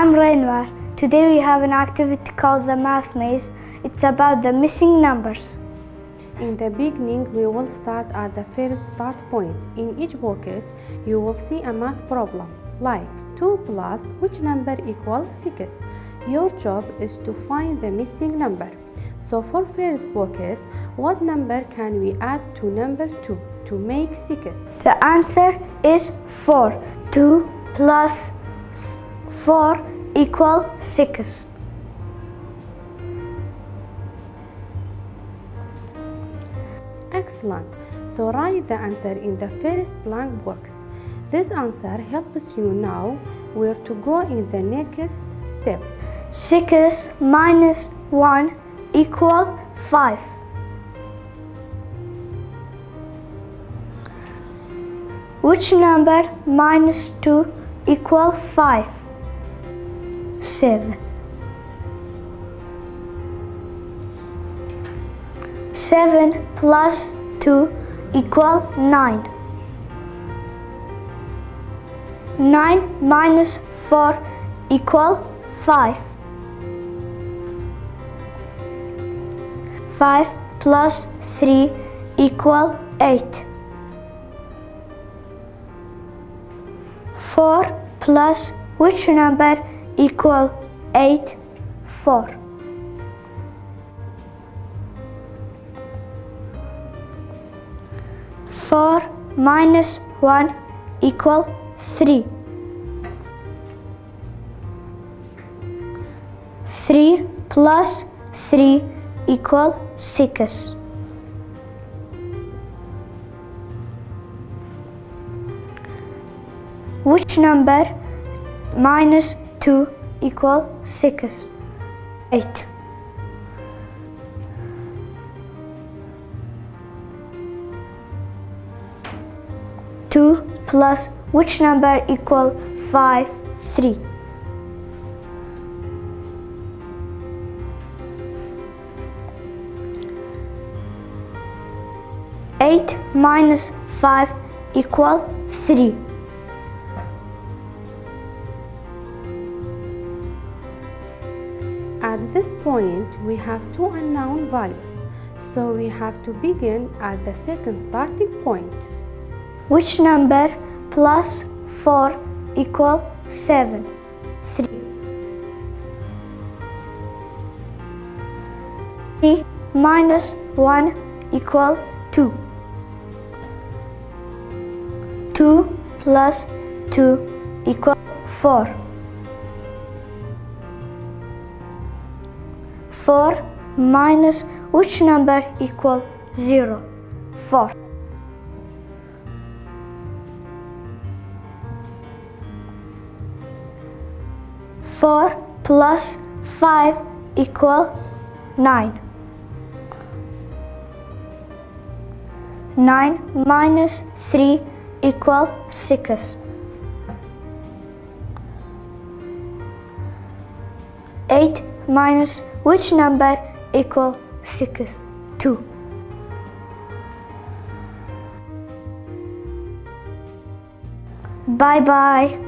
Anwar. Today we have an activity called the Math Maze. It's about the missing numbers. In the beginning, we will start at the first start point. In each box, you will see a math problem, like 2 plus which number equals 6. Your job is to find the missing number. So for first box, what number can we add to number 2 to make 6? The answer is 4. 2 plus 4 equal 6. Excellent. So write the answer in the first blank box. This answer helps you now where to go in the next step. 6 minus 1 equal 5. Which number minus 2 equal 5? 7. 7 plus 2 equal 9. 9 minus 4 equal 5. 5 plus 3 equal 8. 4 plus which number equal 8? 4. 4 minus 1 equal 3. 3 plus 3 equal 6. Which number minus 2 equal 6? 8. 2 plus which number equal 5? 3. Eight minus five equal three. At this point, we have two unknown values, so we have to begin at the second starting point. Which number plus 4 equal 7? 3. 3 minus 1 equal 2. 2 plus 2 equal 4. 4 minus which number equal 0? 4. 4 plus 5 equal 9. 9 minus 3 equal 6. 8 minus which number equal 6 2 Bye bye